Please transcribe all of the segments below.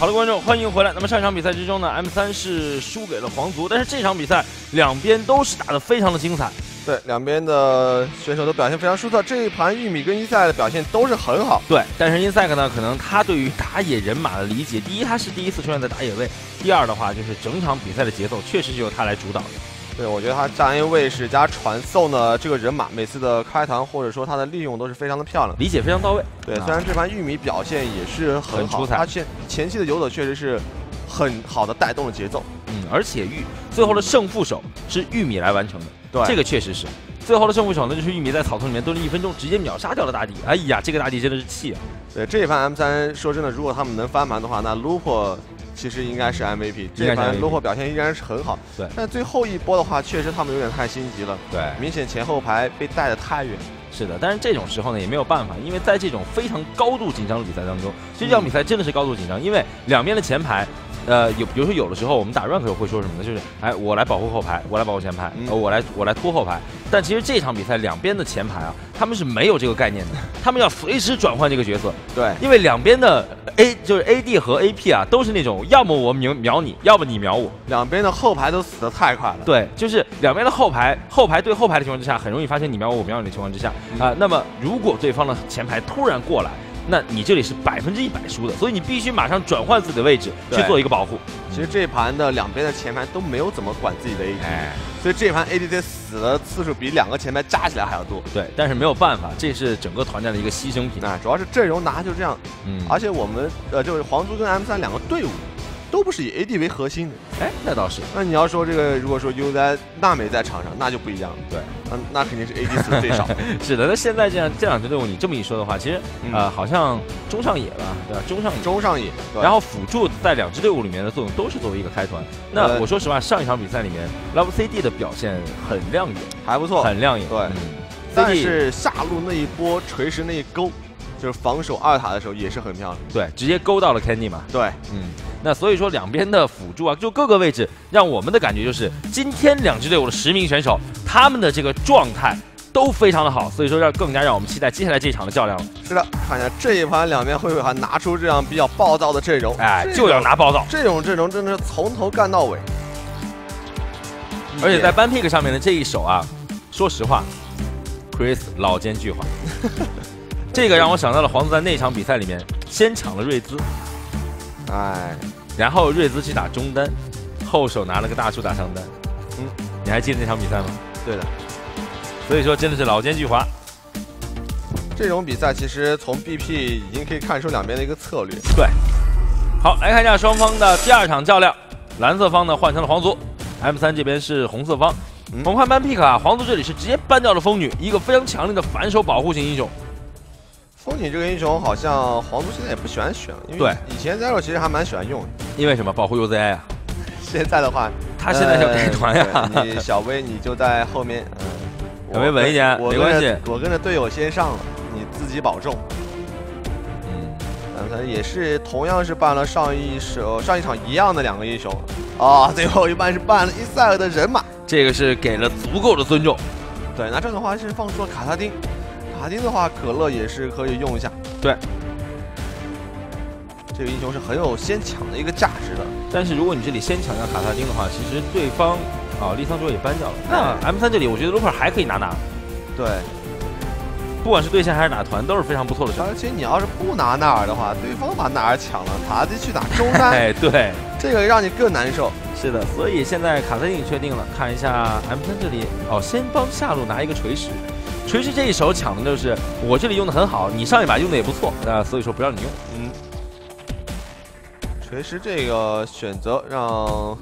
好的，观众欢迎回来。那么上一场比赛之中呢，M 三是输给了皇族，但是这场比赛两边都是打得非常的精彩。对，两边的选手都表现非常出色。这一盘玉米跟伊赛的表现都是很好。对，但是伊赛克呢，可能他对于打野人马的理解，第一他是第一次出现在打野位，第二的话就是整场比赛的节奏确实是由他来主导的。对，我觉得他站 A 位置加传送呢这个人马，每次的开团或者说他的利用都是非常的漂亮，理解非常到位。对，虽然这盘玉米表现也是很出彩，他前前期的游走确实是很好的带动了节奏。嗯，而且玉最后的胜负手是玉米来完成的。对，这个确实是。最后的胜负手呢，就是玉米在草丛里面蹲了一分钟，直接秒杀掉了大地。哎呀，这个大地真的是气啊！对，这一盘 M 三，说真的，如果他们能翻盘的话，那 Lupo 其实应该是 MVP。这一盘 Lupo 表现依然是很好。对，但最后一波的话，确实他们有点太心急了。对，明显前后排被带的太远。是的，但是这种时候呢，也没有办法，因为在这种非常高度紧张的比赛当中，这场比赛真的是高度紧张，因为两边的前排。呃，有比如说有的时候我们打 rank 会说什么呢？就是哎，我来保护后排，我来保护前排，呃，我来我来拖后排。但其实这场比赛两边的前排啊，他们是没有这个概念的，他们要随时转换这个角色。对，因为两边的 A 就是 AD 和 AP 啊，都是那种要么我秒秒你，要么你秒我。两边的后排都死的太快了。对，就是两边的后排，后排对后排的情况之下，很容易发现你秒我，我秒你的情况之下啊。那么如果对方的前排突然过来，那你这里是百分之一百输的，所以你必须马上转换自己的位置去做一个保护。其实这一盘的两边的前排都没有怎么管自己的 AD，哎，所以这一盘 ADC 死的次数比两个前排加起来还要多。对，但是没有办法，这是整个团战的一个牺牲品啊。主要是阵容拿就这样，嗯，而且我们呃，就是皇族跟 M 三两个队伍。都不是以 AD 为核心的，哎，那倒是。那你要说这个，如果说 U 在娜美在场上，那就不一样了。对，那那肯定是 AD 死的最少。是的，那现在这样这两支队伍，你这么一说的话，其实呃，好像中上野吧，对吧？中上中上野，然后辅助在两支队伍里面的作用都是作为一个开团。那我说实话，上一场比赛里面，Love CD 的表现很亮眼，还不错，很亮眼。对，但是下路那一波锤石那一勾。就是防守二塔的时候也是很漂亮，对，直接勾到了 Candy 嘛。对，嗯，那所以说两边的辅助啊，就各个位置，让我们的感觉就是今天两支队伍的十名选手，他们的这个状态都非常的好，所以说让更加让我们期待接下来这一场的较量了。是的，看一下这一盘两边会不会还拿出这样比较暴躁的阵容？哎，就要拿暴躁，这种阵容真的是从头干到尾。而且在 Ban Pick 上面的这一手啊，说实话，Chris 老奸巨猾。这个让我想到了黄子在那场比赛里面先抢了瑞兹，哎，然后瑞兹去打中单，后手拿了个大树打上单，嗯，你还记得那场比赛吗？对的，所以说真的是老奸巨猾。这种比赛其实从 BP 已经可以看出两边的一个策略。对，好来看一下双方的第二场较量，蓝色方呢换成了皇族，M 三这边是红色方。我们看 ban pick 啊，皇族这里是直接 ban 掉了风女，一个非常强力的反手保护型英雄。风女这个英雄好像皇族现在也不喜欢选了，因为以前 Zero 其实还蛮喜欢用的。因为什么？保护 UZI 啊。现在的话，他现在要带团呀。你小薇你就在后面，嗯，小薇稳一点，没关系。我跟着队友先上了，你自己保重。嗯，刚才也是同样是办了上一手上一场一样的两个英雄啊，最后一半是办了伊塞尔的人马，这个是给了足够的尊重。对，那这样的话是放出了卡萨丁。卡丁的话，可乐也是可以用一下。对，这个英雄是很有先抢的一个价值的。但是如果你这里先抢下卡萨丁的话，其实对方啊，利桑卓也搬掉了。那 M 三这里，我觉得 Luper 还可以拿拿。对，不管是对线还是打团，都是非常不错的选择。而且你要是不拿纳尔的话，对方把纳尔抢了，卡萨丁去打中单，哎，对，这个让你更难受。是的，所以现在卡萨丁确定了，看一下 M 三这里，哦，先帮下路拿一个锤石。锤石这一手抢的就是我这里用的很好，你上一把用的也不错，那所以说不让你用。嗯，锤石这个选择让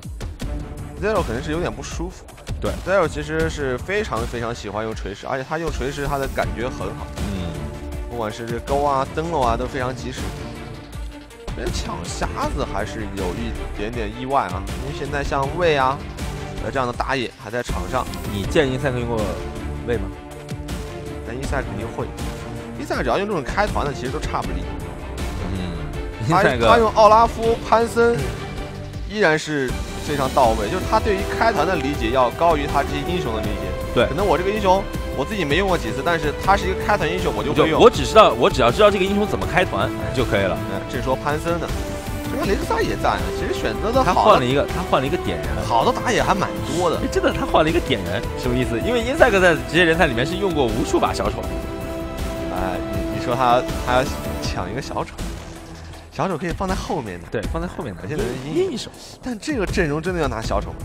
Zero 肯定是有点不舒服。对，Zero 其实是非常非常喜欢用锤石，而且他用锤石他的感觉很好。嗯，不管是这钩啊、灯笼啊都非常及时。这抢瞎子还是有一点点意外啊，因为现在像魏啊呃这样的打野还在场上。你建议赛克用过魏吗？但伊赛肯定会，伊赛只要用这种开团的，其实都差不离。嗯，他他用奥拉夫、潘森依然是非常到位，就是他对于开团的理解要高于他这些英雄的理解。对，可能我这个英雄我自己没用过几次，但是他是一个开团英雄，我就会用。我只知道，我只要知道这个英雄怎么开团就可以了。嗯，这是说潘森的，看雷克萨也在，其实选择的他换了一个，他换了一个点燃，好的打野还蛮多的。真的，他换了一个点燃，什么意思？因为因赛克在职业联赛里面是用过无数把小丑。哎，你你说他他要抢一个小丑，小丑可以放在后面的，对，放在后面的，现在阴一手。但这个阵容真的要拿小丑吗？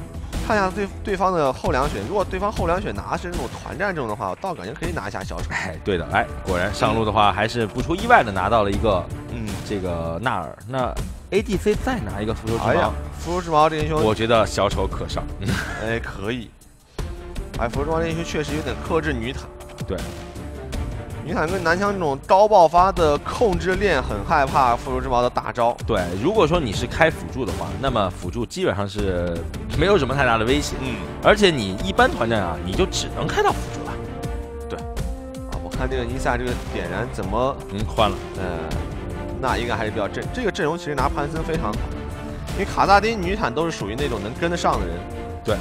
看一下对对方的后两选，如果对方后两选拿是那种团战这种的话，我倒感觉可以拿一下小丑。哎，对的，哎，果然上路的话还是不出意外的拿到了一个，嗯，这个纳尔。那 ADC 再拿一个复仇之矛，复仇之矛这英雄，我觉得小丑可上。哎，可以。哎，复仇之矛这英雄确实有点克制女坦。对。女坦跟男枪这种高爆发的控制链很害怕复仇之矛的大招。对，如果说你是开辅助的话，那么辅助基本上是没有什么太大的威胁。嗯，而且你一般团战啊，你就只能开到辅助了。对，啊，我看这个伊萨这个点燃怎么嗯换了？嗯，那应该还是比较正。这个阵容其实拿潘森非常好，因为卡萨丁女坦都是属于那种能跟得上的人。对，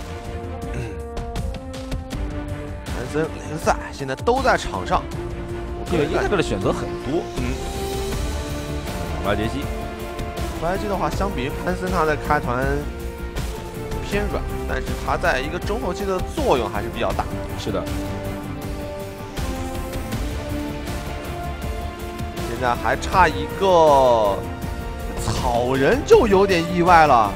潘森、联赛现在都在场上。因为伊赛克的选择很多，嗯，瓦杰基，瓦杰基的话，相比于潘森，他在开团偏软，但是他在一个中后期的作用还是比较大。是的，现在还差一个草人，就有点意外了。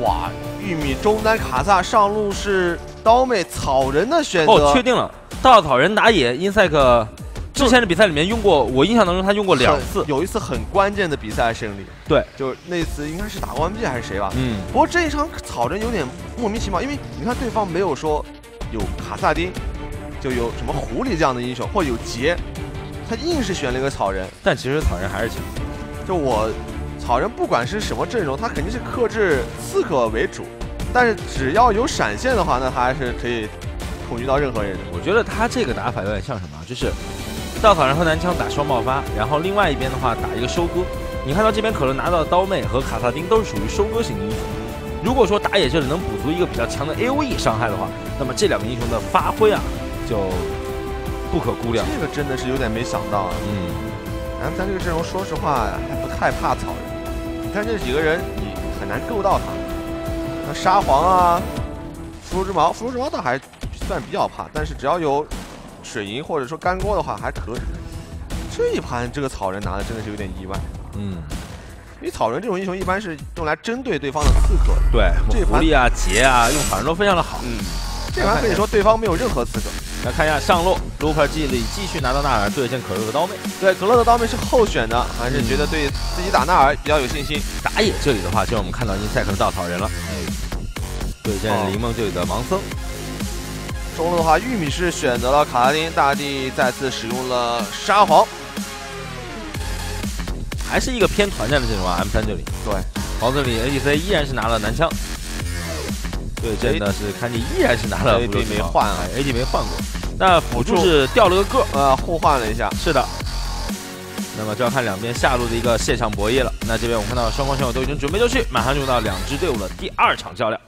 哇，玉米中单卡萨上路是刀妹草人的选择，哦，确定了。稻草人打野，英赛克之前的比赛里面用过，我印象当中他用过两次，有一次很关键的比赛胜利。对，就是那次应该是打 OMG 还是谁吧？嗯。不过这一场草人有点莫名其妙，因为你看对方没有说有卡萨丁，就有什么狐狸这样的英雄，或有杰，他硬是选了一个草人。但其实草人还是强。就我草人不管是什么阵容，他肯定是克制刺客为主，但是只要有闪现的话，那他还是可以。恐惧到任何人，我觉得他这个打法有点像什么？就是稻草人和男枪打双爆发，然后另外一边的话打一个收割。你看到这边可能拿到刀妹和卡萨丁都是属于收割型英雄。如果说打野这里能补足一个比较强的 A O E 伤害的话，那么这两个英雄的发挥啊就不可估量。这个真的是有点没想到啊。嗯，咱们咱这个阵容说实话还不太怕草人。你看这几个人，你很难够到他。那沙皇啊，复仇之矛，复仇之矛倒还。算比较怕，但是只要有水银或者说干锅的话还可以。这一盘这个草人拿的真的是有点意外，嗯，因为草人这种英雄一般是用来针对对方的刺客，对，这狐狸啊、杰啊用草人都非常的好，嗯，这盘可以说对方没有任何刺客。来看一下上路，Luper 继里继续拿到纳尔对阵可乐的刀妹，对，可乐的刀妹是候选的，还是觉得对自己打纳尔比较有信心。打野这里的话，就让我们看到因赛克的稻草人了，对阵灵梦这里的盲僧。中路的话，玉米是选择了卡拉丁，大地再次使用了沙皇，还是一个偏团战的阵容啊。M 三这里，对，黄子里 ADC 依然是拿了男枪，对真的是看你依然是拿了 AD 没换啊，AD 没换过，那辅助是掉了个个，呃，互换了一下，是的。那么就要看两边下路的一个线上博弈了。那这边我们看到双方选手都已经准备就绪，马上进入到两支队伍的第二场较量。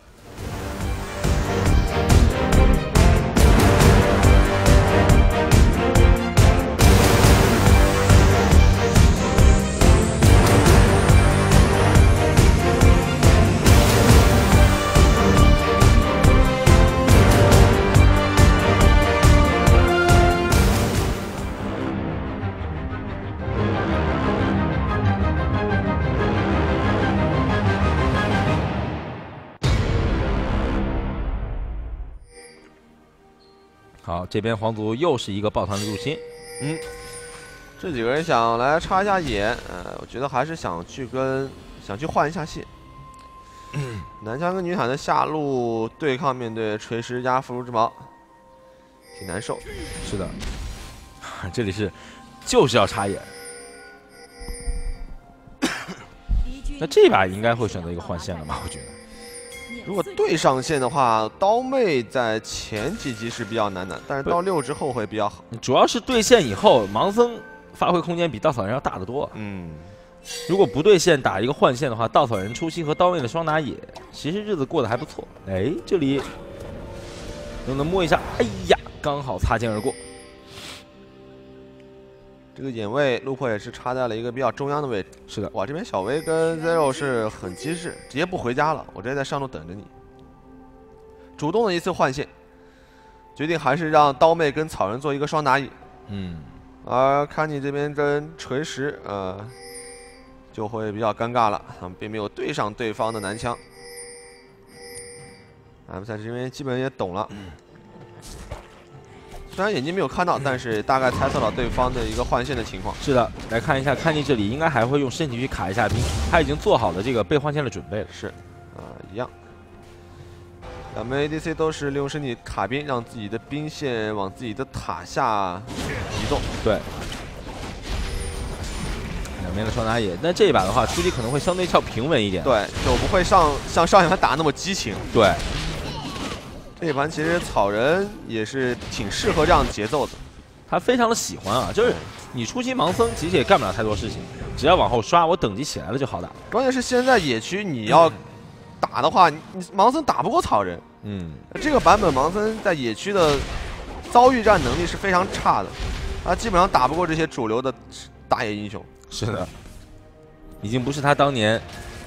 这边皇族又是一个抱团的入侵。嗯，这几个人想来插一下野，呃，我觉得还是想去跟想去换一下线。男枪跟女坦的下路对抗，面对锤石加复仇之矛，挺难受。是的，这里是就是要插野。那这把应该会选择一个换线了吧？我觉得。如果对上线的话，刀妹在前几集是比较难的，但是到六之后会比较好。主要是对线以后，盲僧发挥空间比稻草人要大得多。嗯，如果不对线打一个换线的话，稻草人初期和刀妹的双打野，其实日子过得还不错。哎，这里能不能摸一下？哎呀，刚好擦肩而过。这个眼位路破也是插在了一个比较中央的位置。是的，哇，这边小薇跟 Zero 是很机智，直接不回家了，我直接在上路等着你。主动的一次换线，决定还是让刀妹跟草人做一个双打野。嗯，而看你这边跟锤石，呃，就会比较尴尬了，他们并没有对上对方的男枪。M 赛这边基本也懂了，虽然眼睛没有看到，但是大概猜测到对方的一个换线的情况。是的，来看一下，看你这里应该还会用身体去卡一下兵，他已经做好了这个被换线的准备了。是，啊、一样。两边 ADC 都是利用身体卡兵，让自己的兵线往自己的塔下移动。对，两边的双打野，那这一把的话，出击可能会相对较平稳一点。对，就不会上像上一盘打那么激情。对，这一盘其实草人也是挺适合这样节奏的。他非常的喜欢啊，就是你初期盲僧其实也干不了太多事情，只要往后刷，我等级起来了就好打。关键是现在野区你要打的话，你你盲僧打不过草人。嗯，这个版本盲僧在野区的遭遇战能力是非常差的，他基本上打不过这些主流的打野英雄。是的，已经不是他当年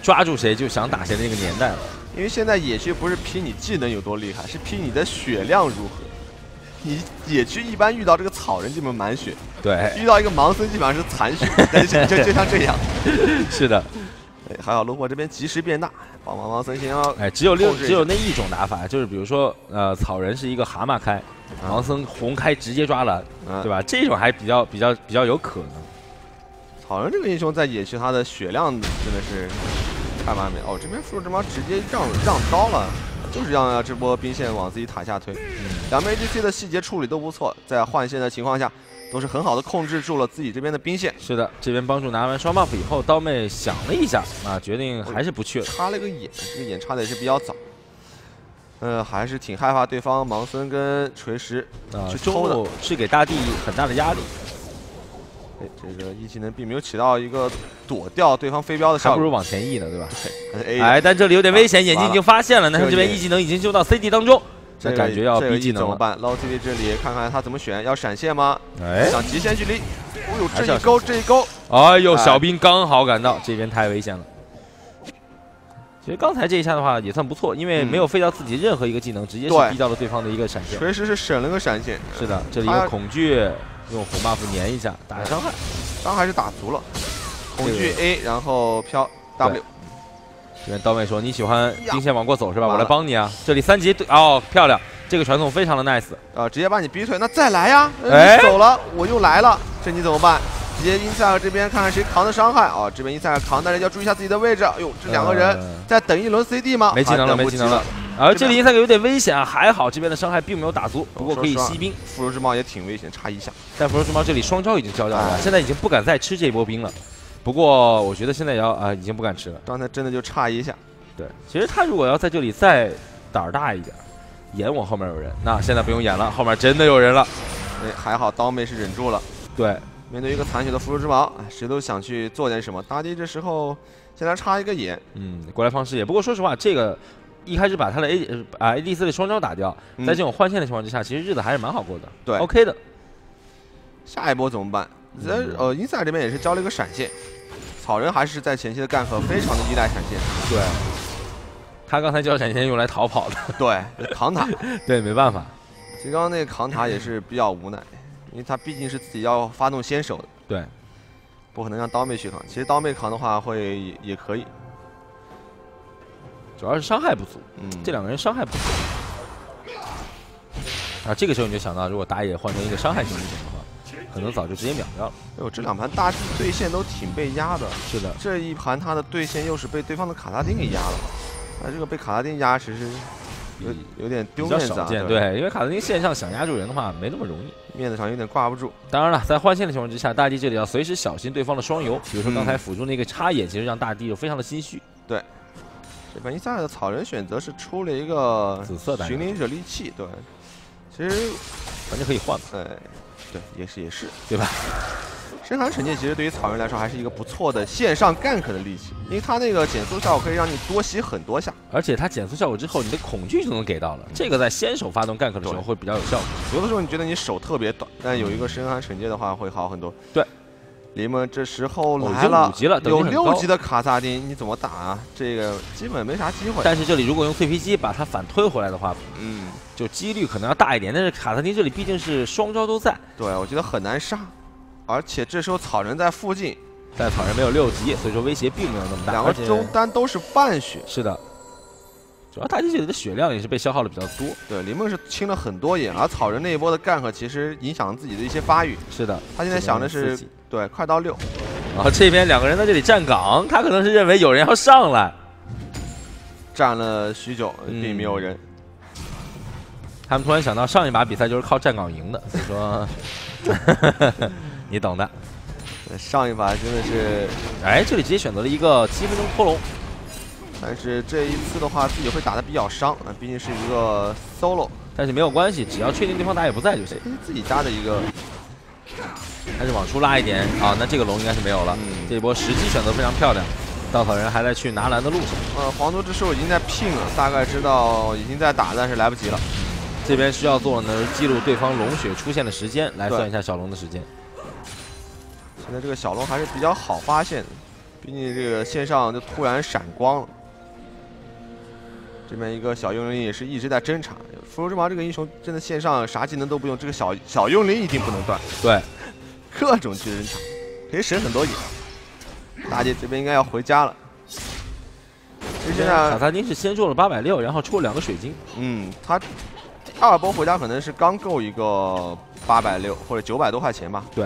抓住谁就想打谁的那个年代了。因为现在野区不是拼你技能有多厉害，是拼你的血量如何。你野区一般遇到这个草人基本满血，对，遇到一个盲僧基本上是残血，但是就就像这样。是的，哎，还好龙火这边及时变大，帮忙盲僧先要哎，只有六只有那一种打法，就是比如说呃，草人是一个蛤蟆开，盲僧红开直接抓蓝，嗯对吧？这种还比较比较比较有可能。草人这个英雄在野区他的血量真的是太完美哦，这边复仇之矛直接让让刀了，就是让这波兵线往自己塔下推。两边 ADC 的细节处理都不错，在换线的情况下，都是很好的控制住了自己这边的兵线。是的，这边帮助拿完双 buff 以后，刀妹想了一下啊，决定还是不去了。插了个眼，这个眼插的也是比较早。呃，还是挺害怕对方盲僧跟锤石啊，去抽的中路是给大地很大的压力，哎，这个一技能并没有起到一个躲掉对方飞镖的还不如。往前 E 呢，对吧？对，哎，但这里有点危险，啊眼睛已经发现了，但是这边这个一技能已经救到 CD 当中，这感觉要这个逼技能了。怎么办 TV 这里看看他怎么选，要闪现吗？哎，想极限距离。哦呦，这一勾，这一勾，哎呦，哎小兵刚好赶到，这边太危险了。其实刚才这一下的话也算不错，因为嗯没有废掉自己任何一个技能，直接是逼到了对方的一个闪现。锤石是省了个闪现，是的，这里他有恐惧，用红 buff 粘一下，打伤害。伤害是打足了。恐惧 A，然后飘 W，这边刀妹说你喜欢兵线往过走是吧？我来帮你啊。这里三级对哦，漂亮，这个传送非常的 nice。啊，直接把你逼退。那再来呀！走了，我又来了，这你怎么办？直接英塞尔这边看看谁扛的伤害啊！这边英塞尔扛，但是要注意一下自己的位置。哎呦，这两个人呃在等一轮 CD 吗？没技能了，没技能了。。而这里银三个有点危险啊，还好这边的伤害并没有打足，不过可以吸兵。复仇之矛也挺危险，差一下。但复仇之矛这里双招已经交掉了，哎现在已经不敢再吃这一波兵了。不过我觉得现在也要啊、已经不敢吃了。刚才真的就差一下。对，其实他如果要在这里再胆儿大一点，演我后面有人，那现在不用演了，后面真的有人了。哎，还好刀妹是忍住了。对，面对一个残血的复仇之矛，哎，谁都想去做点什么。大地这时候现在插一个眼，嗯，过来放视野。不过说实话，这个一开始把他的 A 呃把 A D C 的双招打掉，嗯在这种换线的情况之下，其实日子还是蛮好过的。对，OK 的。下一波怎么办？人嗯呃，英赛尔这边也是交了一个闪现，草人还是在前期的干河非常的依赖闪现。对，他刚才交闪现用来逃跑的。对，扛塔。对，没办法。其实刚刚那个扛塔也是比较无奈，因为他毕竟是自己要发动先手的，对，不可能让刀妹去扛。其实刀妹扛的话会也也可以。主要是伤害不足，嗯，这两个人伤害不足。啊，这个时候你就想到，如果打野换成一个伤害型英雄的话，可能早就直接秒掉了。哎呦，这两盘大致对线都挺被压的。是的，这一盘他的对线又是被对方的卡萨丁给压了，那这个被卡萨丁压其实有有点丢面子啊，少见。对，对，因为卡萨丁线上想压住人的话，没那么容易。面子上有点挂不住。当然了，在换线的情况之下，大地这里要随时小心对方的双游。比如说刚才嗯辅助那个插眼，其实让大地就非常的心虚。这本伊萨尔的草人选择是出了一个紫色的寻灵者利器，对，其实反正可以换嘛，哎，对，也是也是。对吧？深寒惩戒其实对于草人来说还是一个不错的线上 gank 的利器，因为它那个减速效果可以让你多吸很多下。而且它减速效果之后，你的恐惧就能给到了。这个在先手发动 gank 的时候会比较有效果。有的时候你觉得你手特别短，但有一个深寒惩戒的话会好很多。对，林梦这时候哦来了，有六级的卡萨丁，你怎么打啊？这个基本没啥机会。但是这里如果用脆皮机把它反推回来的话，嗯，就几率可能要大一点。但是卡萨丁这里毕竟是双招都在，对，我觉得很难杀，而且这时候草人在附近，但草人没有六级，所以说威胁并没有那么大。两个中单都是半血。是的，主要大鸡这里的血量也是被消耗的比较多。对，林梦是清了很多眼，而草人那一波的 gank 其实影响了自己的一些发育。是的，他现在想的是对，快到六，然后这边两个人在这里站岗，他可能是认为有人要上来，站了许久，嗯并没有人。他们突然想到上一把比赛就是靠站岗赢的，所以说 你懂的。上一把真的是，哎，这里直接选择了一个七分钟拖龙，但是这一次的话自己会打的比较伤，啊，毕竟是一个 solo，但是没有关系，只要确定对方打野不在就行。自己家的一个，还是往出拉一点啊，那这个龙应该是没有了。嗯这一波时机选择非常漂亮，稻草人还在去拿蓝的路上。呃，黄族这时候已经在拼了，大概知道已经在打，但是来不及了。这边需要做的呢，是记录对方龙血出现的时间，来算一下小龙的时间。现在这个小龙还是比较好发现的，毕竟这个线上就突然闪光了。这边一个小幽灵也是一直在侦查。符咒之矛这个英雄真的线上啥技能都不用，这个小小幽灵一定不能断，对，各种去侦查，可以省很多野。大姐这边应该要回家了。这现在，卡萨丁是先中了八百六，然后出了两个水晶。嗯，他第二波回家可能是刚够一个八百六或者九百多块钱吧。对，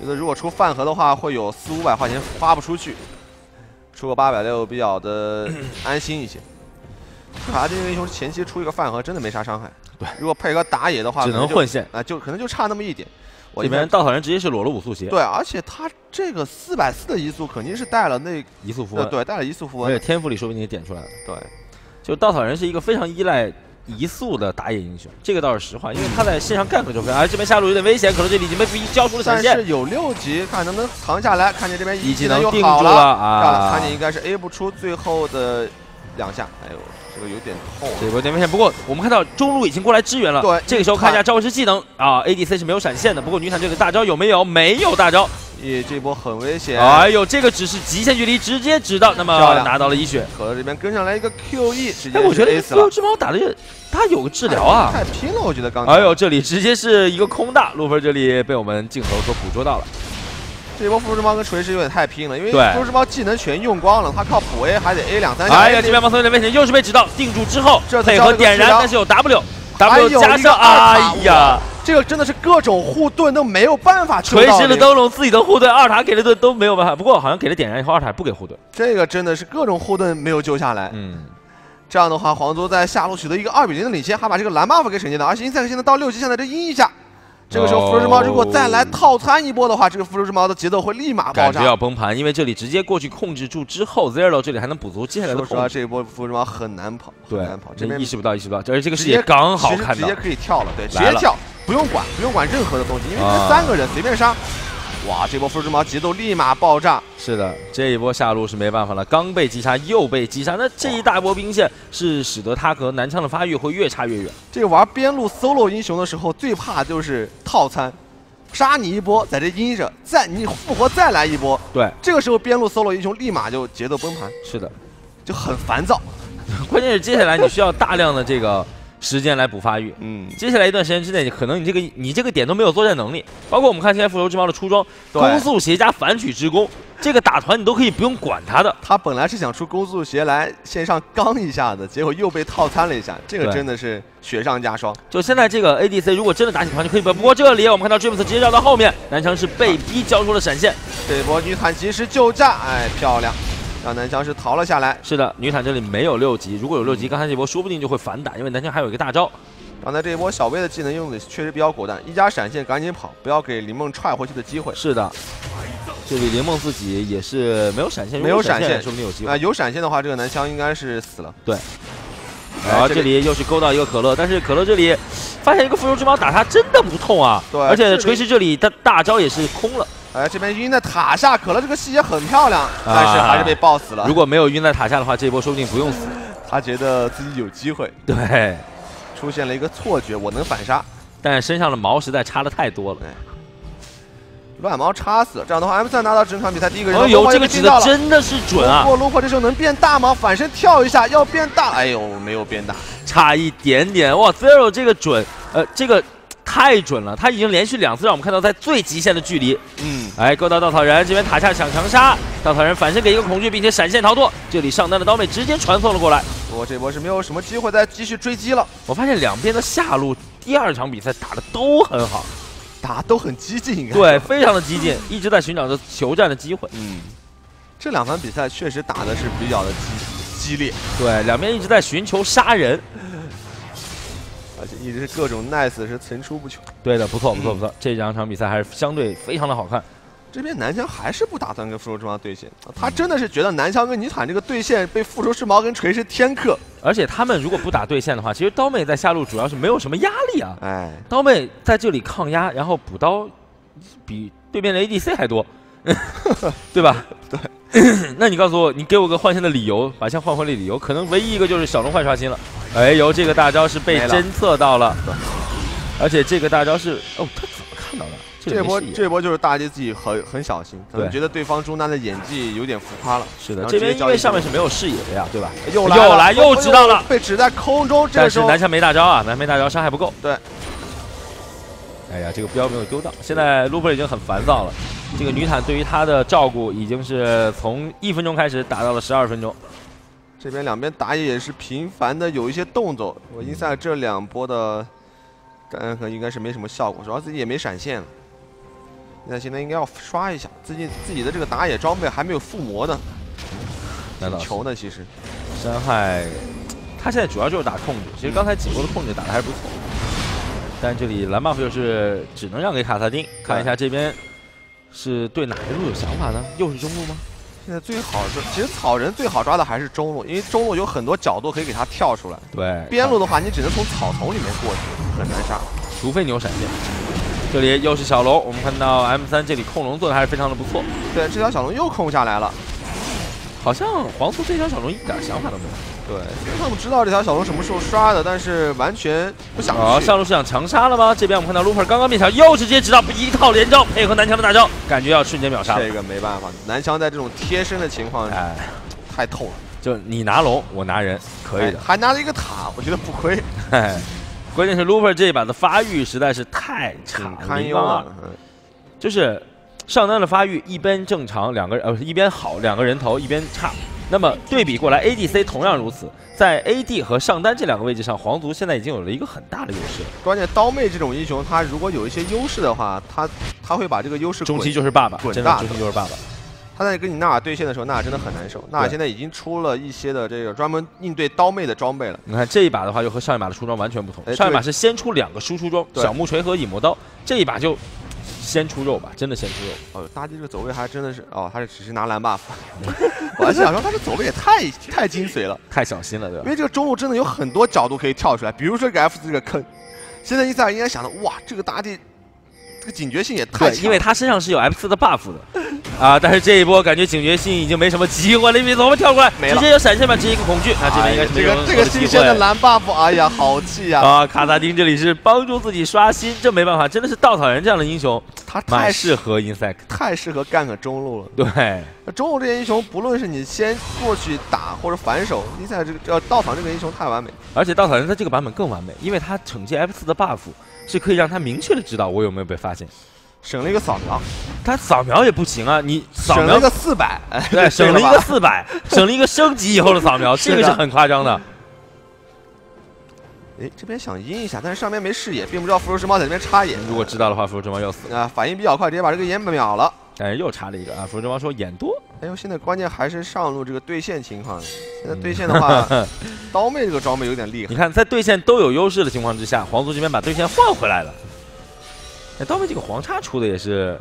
觉得如果出饭盒的话，会有四五百块钱花不出去，出个八百六比较的 安心一些。卡这个英雄前期出一个饭盒真的没啥伤害，对，如果配合打野的话，只能混线啊，就可能就差那么一点。我这边稻草人直接是裸了五速鞋，对，而且他这个四百四的移速肯定是带了那移速符文，呃对带了移速符文，而且天赋里说不定也点出来了。对，就稻草人是一个非常依赖移速的打野英雄，这个倒是实话，因为他在线上 gank 就非常，而这边下路有点危险，可能这里已经被逼交出了闪现，但是有六级，看能不能扛下来。看见这边一技能又能定住好了！看见应该是 A 不出最后的两下，哎呦，这个有点痛啊。这波点危险，不过我们看到中路已经过来支援了。对这个时候看一下召唤师技能啊，ADC 是没有闪现的。不过女坦这个大招有没有？没有大招。耶，这波很危险。哎呦，这个只是极限距离，直接直到，那么拿到了一血。可乐这边跟上来一个 QE，直接哎，我觉得之矛打的这，他有个治疗啊。太拼了，我觉得刚才。哎呦，这里直接是一个空大，路飞这里被我们镜头所捕捉到了。这波复仇之猫跟锤石有点太拼了，因为复仇之猫技能全用光了，他靠补 A 还得 A 两三下。哎呀，这边盲僧有点危险，又是被指到，定住之后这次配合点燃，但是有 W。W 加上，哎呀，这个真的是各种护盾都没有办法锤石的灯笼自己的护盾，二塔给了盾都没有办法。不过好像给了点燃以后，二塔不给护盾。这个真的是各种护盾没有救下来。嗯，这样的话，皇族在下路取得一个二比零的领先，还把这个蓝 buff 给惩戒了，而且英赛克现在到六级，现在这阴一下。这个时候，哦复仇之猫如果再来套餐一波的话，这个复仇之猫的节奏会立马爆感觉要。崩盘，因为这里直接过去控制住之后，Zero 这里还能补足接下来的说实话，这一波复仇之猫很难跑，很难跑。，这边意识不到，意识不到，而且这个视野刚好看到其实直接。可以跳了，对，直接跳，不用管，不用管任何的东西，因为啊这三个人随便杀。哇，这波复仇之猫节奏立马爆炸。是的，这一波下路是没办法了，刚被击杀又被击杀，那这一大波兵线是使得他和男枪的发育会越差越远。这个玩边路 solo 英雄的时候，最怕就是套餐，杀你一波，在这阴着，再你复活再来一波，对，这个时候边路 solo 英雄立马就节奏崩盘，是的，就很烦躁。关键是接下来你需要大量的这个时间来补发育。嗯，接下来一段时间之内，可能你这个你这个点都没有作战能力，包括我们看现在复仇之猫的出装，攻速鞋加反曲之弓，这个打团你都可以不用管他的。他本来是想出攻速鞋来线上刚一下的，结果又被套餐了一下，这个真的是雪上加霜。就现在这个 ADC 如果真的打起团就可以不不过这里我们看到 James 直接绕到后面，南枪是被逼交出了闪现。这波女坦及时救驾，哎，漂亮，让南疆是逃了下来。是的，女坦这里没有六级，如果有六级，刚才这波说不定就会反打，因为南枪还有一个大招。刚才这一波小薇的技能用的确实比较果断，一加闪现赶紧跑，不要给林梦踹回去的机会。是的，这里林梦自己也是没有闪现，没有闪闪现说不定有机啊、会。有闪现的话，这个南枪应该是死了。对，哎然后这里又是勾到一个可乐，但是可乐这里发现一个复仇之矛打他真的不痛啊，对而且锤石这里他大招也是空了。哎，这边晕在塔下，可乐这个细节很漂亮，但是还是被爆死了。如果没有晕在塔下的话，这一波说不定不用死。他觉得自己有机会，对，出现了一个错觉，我能反杀。但是身上的毛实在差的太多了。乱毛插死，这样的话 M 三拿到整场比赛第一个人。哎呦，这个指的真的是准啊！不过破这时候能变大吗？反身跳一下要变大，哎呦，没有变大，差一点点。哇，Zero 这个准，呃，这个。太准了，他已经连续两次让我们看到在最极限的距离。嗯，哎，勾到稻草人这边塔下抢强杀，稻草人反身给一个恐惧，并且闪现逃脱。这里上单的刀妹直接传送了过来。不过这波是没有什么机会再继续追击了。我发现两边的下路第二场比赛打的都很好，打都很激进，应该对，非常的激进，一直在寻找着求战的机会。嗯，这两盘比赛确实打的是比较的激激烈。对，两边一直在寻求杀人。而且一直是各种 nice 是层出不穷。对的，不错不错不错，这两场比赛还是相对非常的好看。这边南枪还是不打算跟复仇之矛对线，他真的是觉得南枪跟尼坦这个对线被复仇之矛跟锤是天克。而且他们如果不打对线的话，其实刀妹在下路主要是没有什么压力啊。哎，刀妹在这里抗压，然后补刀比对面的 ADC 还多，对吧？对。那你告诉我，你给我个换线的理由，把线换回来的理由，可能唯一一个就是小龙换刷新了。哎呦，这个大招是被侦测到了，而且这个大招是哦，他怎么看到的？这波这波就是大家自己很很小心，可能觉得对方中单的演技有点浮夸了。是的，这边因为上面是没有视野的呀，对吧？又来又知道了，被指在空中。但是南枪没大招啊，南没大招，伤害不够。对。哎呀，这个标没有丢到，现在 Luper 已经很烦躁了。这个女坦对于他的照顾已经是从一分钟开始打到了十二分钟。这边两边打野也是频繁的有一些动作。我印象这两波的干可应该是没什么效果，主要自己也没闪现。那现在应该要刷一下，最近自己的这个打野装备还没有附魔呢。难道求呢？其实伤害，他现在主要就是打控制。其实刚才几波的控制打的还是不错。但这里蓝 buff 又是只能让给卡萨丁，看一下这边是对哪一路有想法呢？又是中路吗？现在最好是，其实草人最好抓的还是中路，因为中路有很多角度可以给他跳出来。对，边路的话你只能从草丛里面过去，很难杀，除非你有闪现。这里又是小龙，我们看到 M 三这里控龙做的还是非常的不错。对，这条小龙又控下来了，好像黄图这条小龙一点想法都没有。对，他们知道这条小龙什么时候刷的，但是完全不想去。上路是想强杀了吗？这边我们看到 Looper 刚刚变强，又直接直到一套连招，配合南墙的大招，感觉要瞬间秒杀。这个没办法，南墙在这种贴身的情况，哎，太透了。就你拿龙，我拿人，可以的。还拿了一个塔，我觉得不亏。关键是 Looper 这一把的发育实在是太差，堪忧了。就是上单的发育一边正常，两个人呃一边好，两个人头一边差。那么对比过来，ADC 同样如此，在 AD 和上单这两个位置上，皇族现在已经有了一个很大的优势。关键刀妹这种英雄，他如果有一些优势的话，他他会把这个优势中期就是爸爸，滚大，中期就是爸爸。他在跟你纳尔对线的时候，纳尔真的很难受。纳尔现在已经出了一些的这个专门应对刀妹的装备了。你看这一把的话，就和上一把的出装完全不同。上一把是先出两个输出装，小木锤和影魔刀，这一把就。先出肉吧，真的先出肉。哦，大鸡这个走位还真的是，哦，他是只是拿蓝 buff。我还是想说，他这走位也太太精髓了，太小心了，对吧？因为这个中路真的有很多角度可以跳出来，比如说这个 F 四这个坑。现在伊萨尔应该想的，哇，这个大地这个警觉性也太强，因为他身上是有 F 四的 buff 的。啊！但是这一波感觉警觉性已经没什么机会了，因为怎么跳过来，直接有闪现吧，直接一个恐惧。那这边应该是这个这个新鲜的蓝 buff，哎呀，好气呀！啊，卡萨丁这里是帮助自己刷新，这没办法，真的是稻草人这样的英雄，他太适合 insect，太适合干个中路了。对，中路这些英雄，不论是你先过去打或者反手，insect 这个呃稻草这个英雄太完美，而且稻草人在这个版本更完美，因为他惩戒 F 四的 buff 是可以让他明确的知道我有没有被发现。省了一个扫描，他扫描也不行啊！你扫描个四百，对，省了一个四百，省了一个升级以后的扫描，这个是很夸张的。哎，这边想阴一下，但是上面没视野，并不知道复仇之猫在那边插眼。如果知道的话，复仇之猫要死啊！反应比较快，直接把这个眼秒了。但是又插了一个啊！复仇之猫说眼多。哎呦，现在关键还是上路这个对线情况。现在对线的话，刀妹这个装备有点厉害。你看，在对线都有优势的情况之下，皇族这边把对线换回来了。哎，刀妹这个黄叉出的也是，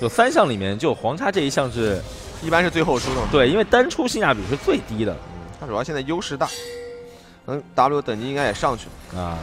有三项里面就黄叉这一项是，一般是最后出的。对，因为单出性价比是最低的。嗯，它主要现在优势大，嗯，W 等级应该也上去了啊。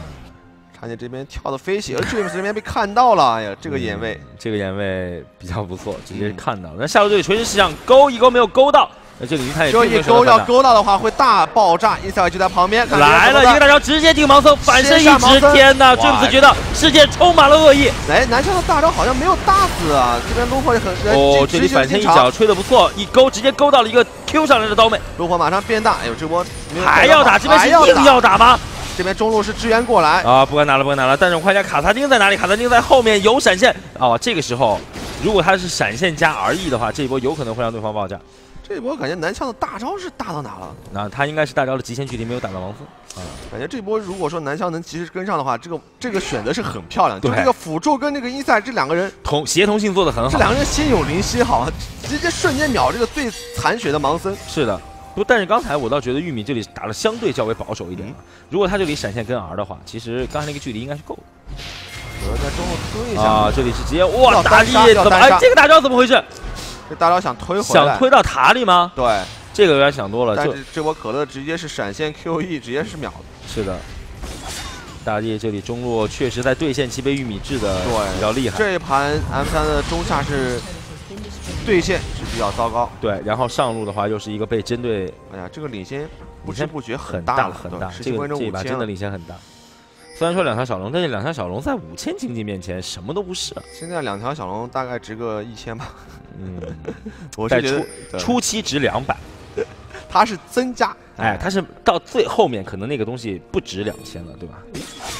看见这边跳的飞起，而 James 这边被看到了，哎呀，这个眼位，这个眼位比较不错，直接看到了。那下路队锤石是想勾一勾，没有勾到，那这里你看也只有一勾要勾到的话会大爆炸，伊塞尔就在旁边来了一个大招，直接定盲僧反身一直，天呐！詹姆斯觉得世界充满了恶意。哎，南枪的大招好像没有大死啊，这边怒火也很哦，这里反身一脚吹的不错，一勾直接勾到了一个 Q 上来的刀妹，怒火马上变大，哎呦这波还要打，这边是硬要打吗？这边中路是支援过来啊，不敢打了不敢打了，但是我看一下卡萨丁在哪里，卡萨丁在后面有闪现哦，这个时候如果他是闪现加 R E 的话，这一波有可能会让对方爆炸。这波感觉南枪的大招是大到哪了？那他应该是大招的极限距离没有打到王峰啊。感觉这波如果说南枪能及时跟上的话，这个这个选择是很漂亮。就这个辅助跟这个伊赛这两个人同协同性做的很好。这两个人心有灵犀，好，直接瞬间秒这个最残血的盲僧。是的，不，但是刚才我倒觉得玉米这里打的相对较为保守一点。如果他这里闪现跟 R 的话，其实刚才那个距离应该是够的。我在中路推一下啊，这里是直接哇，大力怎么？哎，这个大招怎么回事？这大招想推回来，想推到塔里吗？对。这个有点想多了，但是这波可乐直接是闪现 QE，直接是秒的。是的，大地这里中路确实在对线期被玉米治的比较厉害。这一盘 M 三的中下是对线是比较糟糕。对，然后上路的话又是一个被针对。哎呀，这个领先不知不觉很大了，很大。这个这一把真的领先很大。虽然说两条小龙，但是两条小龙在五千经济面前什么都不是。现在两条小龙大概值个一千吧。嗯，我是觉得初期值两百。它是增加，哎，它是到最后面可能那个东西不值两千了，对吧？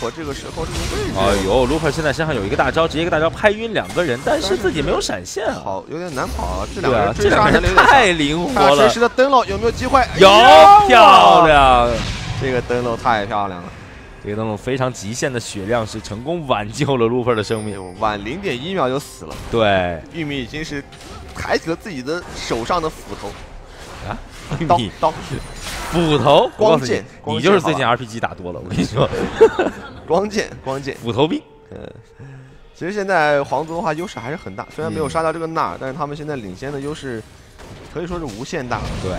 我这个时候这个位置，哎呦，卢克现在身上有一个大招，直接一个大招拍晕两个人，但是自己没有闪现，好，有点难跑啊。这两个人这两个人太灵活了。随时的灯笼有没有机会？有，漂亮，这个灯笼太漂亮了。这个登楼非常极限的血量是成功挽救了卢克的生命，晚零点一秒就死了。对，玉米已经是抬起了自己的手上的斧头啊。刀刀斧头光剑，你就是最近 RPG 打多了，我跟你说，光剑光剑斧头兵。呃，其实现在皇族的话优势还是很大，虽然没有杀掉这个纳尔，但是他们现在领先的优势可以说是无限大。对，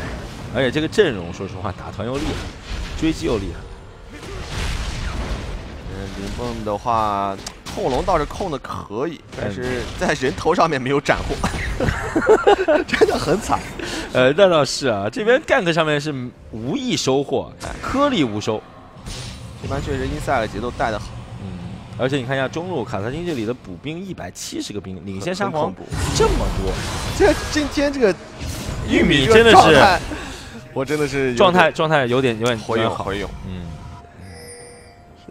而且这个阵容说实话打团又厉害，追击又厉害。嗯，林梦的话。控龙倒是控的可以，但是在人头上面没有斩获，真的很惨。呃，那倒是啊，这边 gank 上面是无意收获，颗粒无收。这边确实因赛尔节奏带的好，嗯，而且你看一下中路卡萨金这里的补兵一百七十个兵，领先沙皇这么多。这今天这个玉米真的是，我真的是状态状态有点有点回勇回勇，嗯。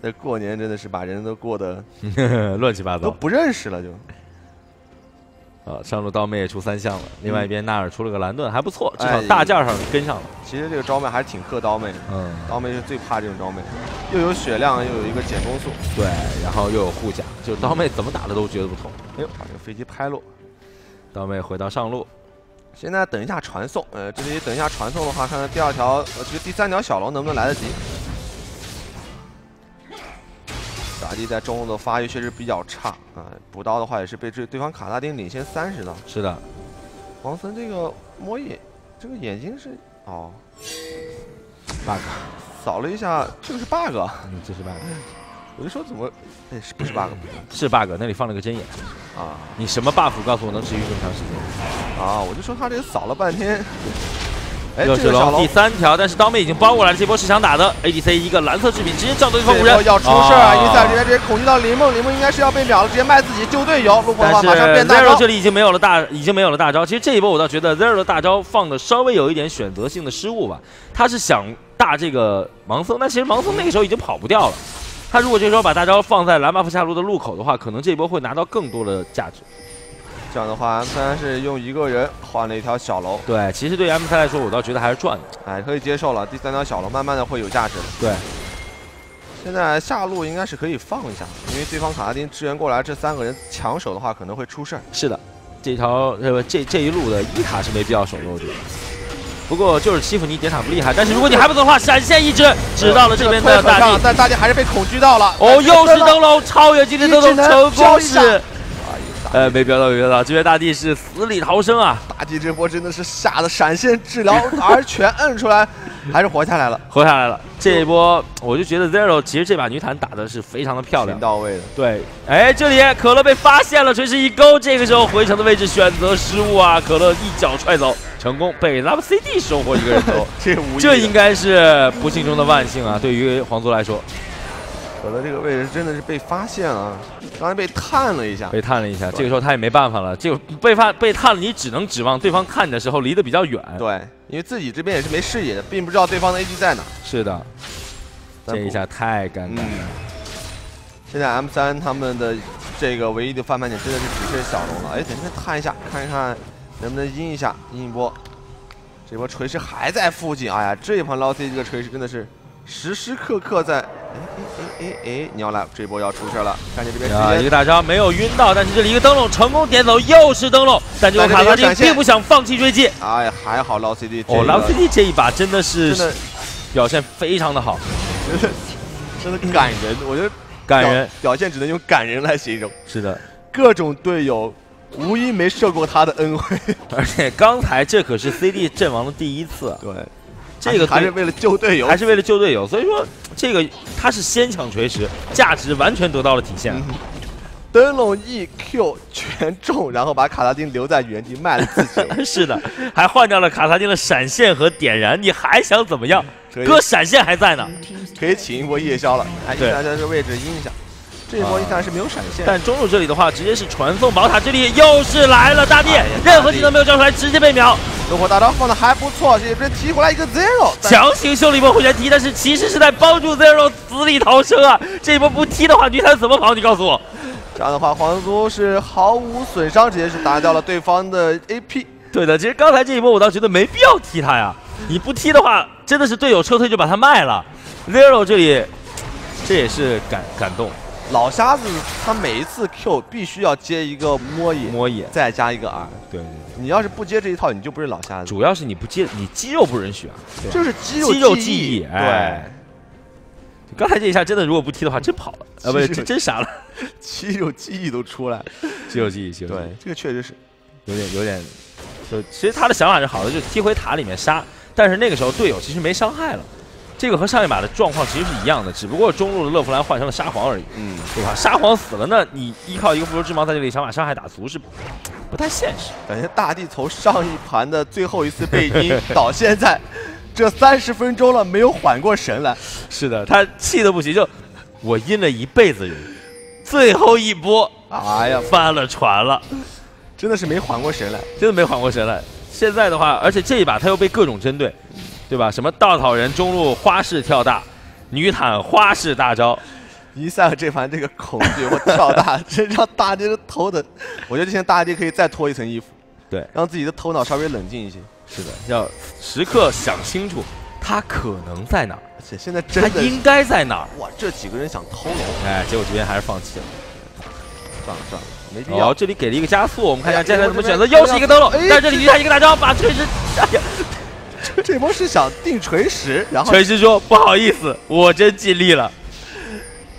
那过年真的是把人都过得 乱七八糟，都不认识了就。啊，上路刀妹也出三项了，另外一边纳尔出了个蓝盾，还不错，至少大件上跟上了。其实这个招妹还是挺克刀妹的，嗯，刀妹是最怕这种招妹，又有血量，又有一个减攻速，对，然后又有护甲，就刀妹怎么打的都觉得不痛。哎呦，把这个飞机拍落，刀妹回到上路，现在等一下传送，呃，这里等一下传送的话，看看第二条，呃，这个第三条小龙能不能来得及。大地在中路的发育确实比较差啊，补刀的话也是被这对方卡萨丁领先三十刀。是的，王森这个摸眼，这个眼睛是哦，bug，扫了一下，这个是 bug，嗯，这是 bug，我就说怎么，哎，是不是 bug？是 bug，那里放了个针眼啊，你什么 buff 告诉我能持续这么长时间？啊，我就说他这个扫了半天。又是龙第三条，但是刀妹已经包过来了，这波是想打的。ADC 一个蓝色制品直接叫到对方五人，要出事啊！伊赛这边直接恐惧到林梦，林梦应该是要被秒了，直接卖自己救队友。路过的话马上变大招。Zero 这里已经没有了大，已经没有了大招。其实这一波我倒觉得 Zero 的大招放的稍微有一点选择性的失误吧。他是想大这个盲僧，但其实盲僧那个时候已经跑不掉了。他如果这时候把大招放在蓝 buff 下路的路口的话，可能这一波会拿到更多的价值。这样的话，M 三是用一个人换了一条小龙。对，其实对于 M 三来说，我倒觉得还是赚的。哎，可以接受了。第三条小龙慢慢的会有价值的。对。现在下路应该是可以放一下，因为对方卡萨丁支援过来，这三个人抢手的话可能会出事儿。是的，这条呃这这一路的一塔是没必要守的，我觉得。不过就是欺负你点塔不厉害，但是如果你还不走的话，闪现一只指到了这边的大地，但大地还是被恐惧到了。哦，又是灯笼，超越精灵登楼成功是。呃，没飙到，没飙到，这边大地是死里逃生啊！大地这波真的是吓得闪现治疗，而全摁出来，还是活下来了，活下来了。这一波我就觉得 Zero 其实这把女坦打的是非常的漂亮，到位的。对，哎，这里可乐被发现了，锤石一勾，这个时候回城的位置选择失误啊，可乐一脚踹走，成功被 Love CD 收获一个人头，这这应该是不幸中的万幸啊，对于皇族来说。可乐这个位置真的是被发现了，刚才被探了一下，被探了一下，这个时候他也没办法了，就被发被探了，你只能指望对方看你的时候离得比较远。对，因为自己这边也是没视野的，并不知道对方的 AD 在哪。是的，这一下太尴尬了。现在 M 三他们的这个唯一的翻盘点真的是只剩小龙了。哎，等一下探一下，看一看能不能阴一下，阴一波。这波锤石还在附近，哎呀，这一盘捞 C 这个锤石真的是时时刻刻在。哎哎哎哎哎！你要来，这波要出事了。看见这边啊，一个大招没有晕到，但是这里一个灯笼成功点走，又是灯笼。但这个卡萨丁并不想放弃追击。哎，还好捞 CD。哦，捞 CD 这一把真的是表现非常的好，真的真的感人。我觉得感人表现只能用感人来形容。是的，各种队友无一没受过他的恩惠。而且刚才这可是 CD 阵亡的第一次。对。这个还是为了救队友，还是为了救队友，所以说这个他是先抢锤石，价值完全得到了体现。灯笼 E Q 全中，然后把卡萨丁留在原地卖了自己。是的，还换掉了卡萨丁的闪现和点燃，你还想怎么样？哥闪现还在呢，可以请一波夜宵了。哎，大家这个位置阴一下。这一波一看是没有闪现，但中路这里的话，直接是传送宝塔，这里又是来了大地，任何技能没有交出来，直接被秒。怒火大招放的还不错，这边踢回来一个 zero，强行秀了一波回旋踢，但是其实是在帮助 zero 死里逃生啊！这一波不踢的话，女坦怎么跑？你告诉我。这样的话，皇族是毫无损伤，直接是打掉了对方的 AP。对的，其实刚才这一波我倒觉得没必要踢他呀，你不踢的话，真的是队友撤退就把他卖了。zero 这里，这也是感感动。老瞎子他每一次 Q 必须要接一个摸野，摸野再加一个 R。对对对，你要是不接这一套，你就不是老瞎子。主要是你不接，你肌肉不允许啊。就是肌肉肌肉记忆。对。刚才这一下真的，如果不踢的话，真跑了。啊，不是，真真傻了。肌肉记忆都出来。肌肉记忆，肌肉。对，这个确实是有点有点。就其实他的想法是好的，就踢回塔里面杀。但是那个时候队友其实没伤害了。这个和上一把的状况其实是一样的，只不过中路的乐芙兰换成了沙皇而已，嗯，对吧？沙皇死了，那你依靠一个复仇之矛在这里想把伤害打足是不太现实。感觉大地从上一盘的最后一次被阴到现在这三十分钟了，没有缓过神来。是的，他气的不行，就我阴了一辈子人，最后一波，哎呀，翻了船了，真的是没缓过神来，真的没缓过神来。现在的话，而且这一把他又被各种针对。对吧？什么稻草人中路花式跳大，女坦花式大招，一赛这盘这个恐惧或跳大，真 让大爹的头疼。我觉得现在大爹可以再脱一层衣服，对，让自己的头脑稍微冷静一些。是的，要时刻想清楚他可能在哪儿，而且现在真的他应该在哪儿。哇，这几个人想偷龙，哎，结果这边还是放弃了。算了算了，没必要。这里给了一个加速，我们看一下接下来怎么选择，又是一个灯笼，但这里他一个大招把锤石，哎呀。这波是想定锤石，然后锤石说不好意思，我真尽力了，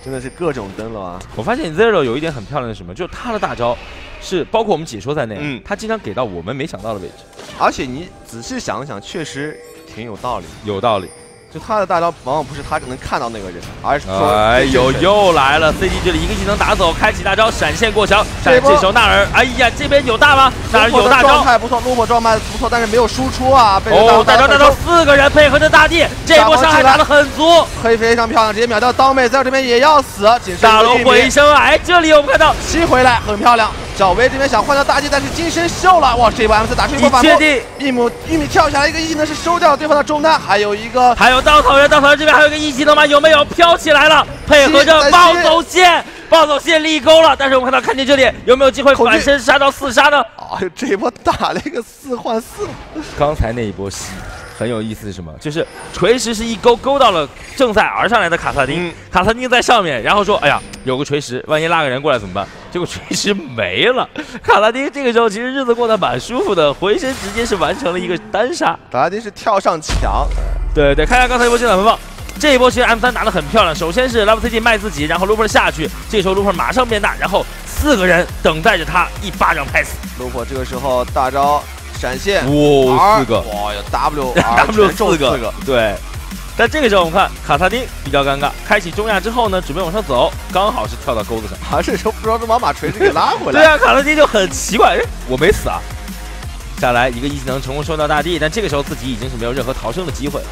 真的是各种灯笼啊！我发现 Zero 有一点很漂亮的什么，就是他的大招是包括我们解说在内，嗯，他经常给到我们没想到的位置，而且你仔细想想，确实挺有道理，有道理。就他的大招往往不是他能看到那个人，而是说，哎呦，又来了！CD 这里一个技能打走，开启大招，闪现过墙。这时候纳尔，哎呀，这边有大吗？纳尔有大招，状态不错，怒火状态不错，但是没有输出啊。被哦，大招大招，四个人配合着大地，这波伤害打的很足，可以非常漂亮，直接秒掉刀妹，在这边也要死。大龙回声，哎，这里我们看到吸回来，很漂亮。小薇这边想换掉大地，但是金身秀了，哇！这一波 M 四打出一波反扑，一母玉米跳下来一个一技能是收掉了对方的中单，还有一个还有稻草人，稻草人这边还有一个一技能吗？有没有飘起来了？配合着暴走线，暴走线立钩了，但是我们看到看见这里有没有机会反身杀到四杀呢？哎呦，这一波打了一个四换四，刚才那一波吸。很有意思是什么？就是锤石是一勾勾到了正在 R 上来的卡萨丁，卡萨丁在上面，然后说：“哎呀，有个锤石，万一拉个人过来怎么办？”结果锤石没了。卡萨丁这个时候其实日子过得蛮舒服的，回身直接是完成了一个单杀。卡萨丁是跳上墙，对对，看一下刚才一波精彩回放。这一波其实 M 三打得很漂亮，首先是 Love City 卖自己，然后 Looper 下去，这时候 Looper 马上变大，然后四个人等待着他一巴掌拍死。Looper 这个时候大招。闪现，哇，四个，哇，有 W W 四个，个，对。但这个时候我们看卡萨丁比较尴尬，开启中亚之后呢，准备往上走，刚好是跳到钩子上，啊，这时候不知道这马把锤子给拉回来。对啊，卡萨丁就很奇怪，哎，我没死啊。下来一个一技能成功收到大地，但这个时候自己已经是没有任何逃生的机会了。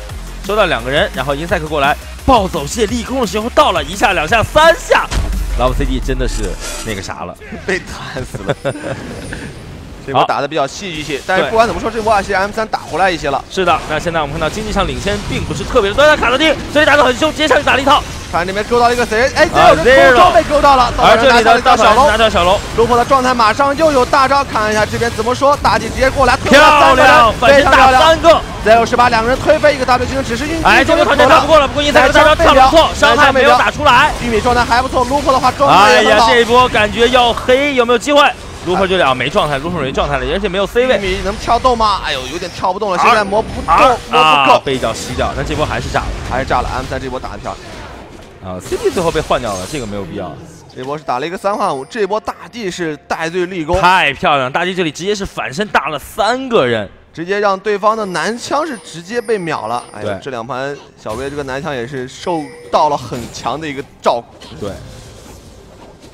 收到两个人，然后银赛克过来暴走蟹立功的时候到了，一下两下三下，老虎 CD 真的是那个啥了，被弹死了。这波打的比较戏剧性，但是不管怎么说，这波啊，其实 M 三打回来一些了。是的，那现在我们看到经济上领先并不是特别的多。但卡特丁所以打的很凶，接下去打了一套。看这边勾到了一个谁？哎，Zero 被勾到了。而这里的大小龙拿掉小龙，龙婆的状态马上又有大招，看一下这边怎么说。大地直接过来，漂亮，非常漂亮。三个，Zero 是把两个人推飞，一个 W 技能只是运气。哎，这个团队打不过了，不过银赛克大招跳不错，伤害没有打出来。玉米状态还不错，龙婆的话状态也很好。哎呀，这一波感觉要黑，有没有机会？卢克就俩没状态，卢克没状态了，而且没有 C 位。米能跳动吗？哎呦，有点跳不动了，现在磨不动，磨不够，被一脚吸掉。但这波还是炸了，还是炸了。M 三这波打的漂亮啊！CD 最后被换掉了，这个没有必要。这波是打了一个三换五，这波大地是带队立功，太漂亮！大地这里直接是反身打了三个人，直接让对方的男枪是直接被秒了。哎呦，这两盘小薇这个男枪也是受到了很强的一个照顾。对。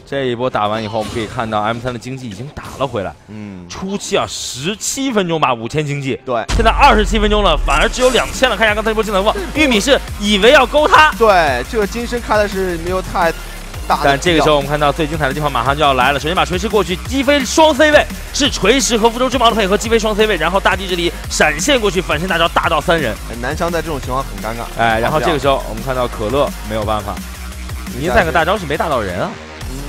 这一波打完以后，我们可以看到 M 三的经济已经打了回来。嗯，初期啊，十七分钟吧，五千经济。对，现在二十七分钟了，反而只有两千了。看一下刚才一波技能不？玉米是以为要勾他。对，这个金身开的是没有太大。但这个时候我们看到最精彩的地方马上就要来了。首先把锤石过去，击飞双 C 位，是锤石和复仇之矛的配合，击飞双 C 位，然后大地这里闪现过去，反身大招大到三人。南枪在这种情况很尴尬。哎，然后这个时候我们看到可乐没有办法，尼赛克大招是没大到人啊。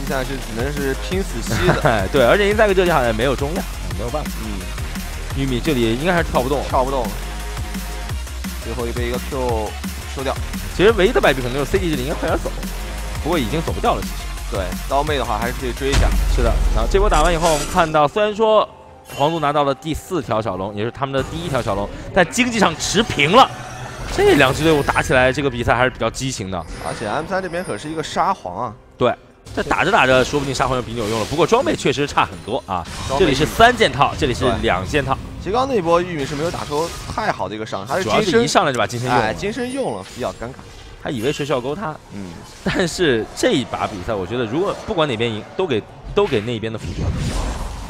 现在是只能是拼死吸的，对，而且因赛克这里好像没有中亚，没有办法。嗯，玉米这里应该还是跳不动，跳不动。最后一被一个 Q 收掉。其实唯一的败笔可能就是 CD 这里应该快点走，不过已经走不掉了。其实，对，刀妹的话还是可以追一下。是的，然后这波打完以后，我们看到虽然说皇族拿到了第四条小龙，也是他们的第一条小龙，但经济上持平了。这两支队伍打起来，这个比赛还是比较激情的。而且 M 三这边可是一个沙皇啊。对。这打着打着，说不定沙皇就比你有用了。不过装备确实差很多啊！这里是三件套，这里是两件套。其实刚那波玉米是没有打出太好的一个伤，他是主要是一上来就把金身用了，金身用了比较尴尬。他以为是需要勾他，嗯。但是这一把比赛，我觉得如果不管哪边赢，都给都给那边的辅助。